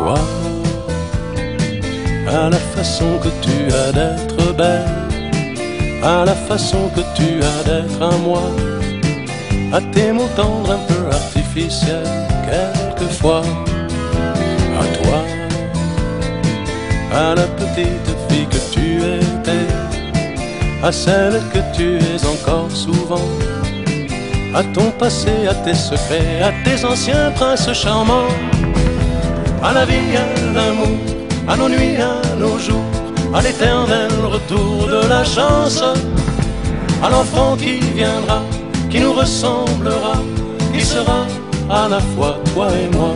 toi, à la façon que tu as d'être belle, à la façon que tu as d'être à moi, à tes mots tendres un peu artificiels, quelquefois, à toi, à la petite fille que tu étais, à celle que tu es encore souvent à ton passé, à tes secrets, à tes anciens princes charmants, à la vie, à l'amour, à nos nuits, à nos jours, à l'éternel retour de la chance, à l'enfant qui viendra, qui nous ressemblera, qui sera à la fois toi et moi.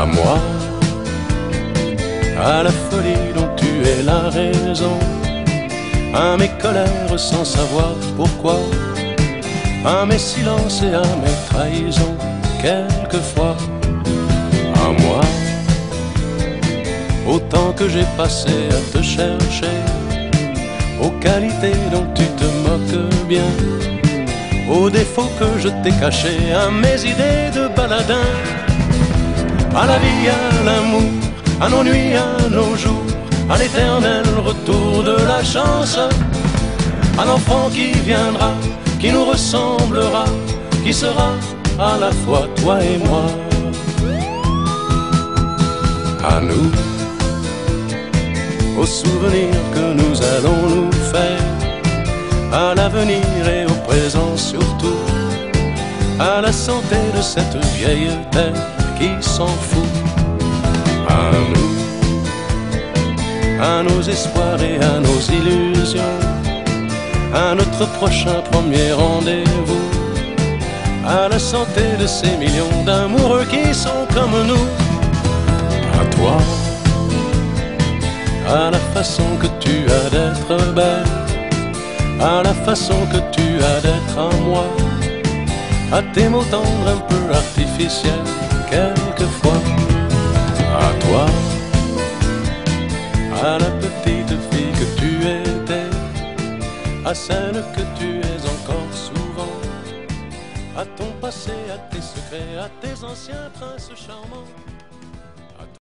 À moi, à la folie dont tu es la raison à mes colères sans savoir pourquoi, à mes silences et à mes trahisons, quelquefois, à moi, autant que j'ai passé à te chercher, aux qualités dont tu te moques bien, aux défauts que je t'ai cachés, à mes idées de baladin, à la vie, à l'amour, à nos nuits, à nos jours à l'éternel retour de la chance, à l'enfant qui viendra, qui nous ressemblera, qui sera à la fois toi et moi. À nous, aux souvenirs que nous allons nous faire, à l'avenir et au présent surtout, à la santé de cette vieille terre qui s'en fout. À nous. À nos espoirs et à nos illusions, à notre prochain premier rendez-vous, la santé de ces millions d'amoureux qui sont comme nous, à toi, à la façon que tu as d'être belle, à la façon que tu as d'être à moi, à tes mots tendres un peu artificiels, quelquefois, à toi à la petite fille que tu étais, à celle que tu es à ton passé, à tes secrets, à tes anciens princes charmants.